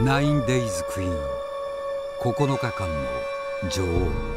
ナインデイズクイーン9日間の女王。